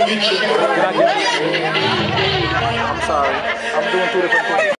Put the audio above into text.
I'm sorry. I'm doing two different things.